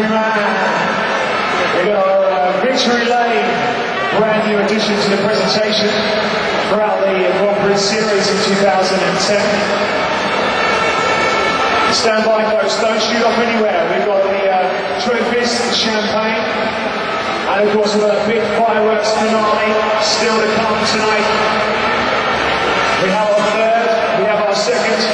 We've got our uh, Victory Lane brand new addition to the presentation throughout the Grand Prix series in 2010. Stand by, folks. Don't shoot off anywhere. We've got the uh, trophies, and champagne, and of course, we've got a big fireworks finale still to come tonight. We have our third, we have our second.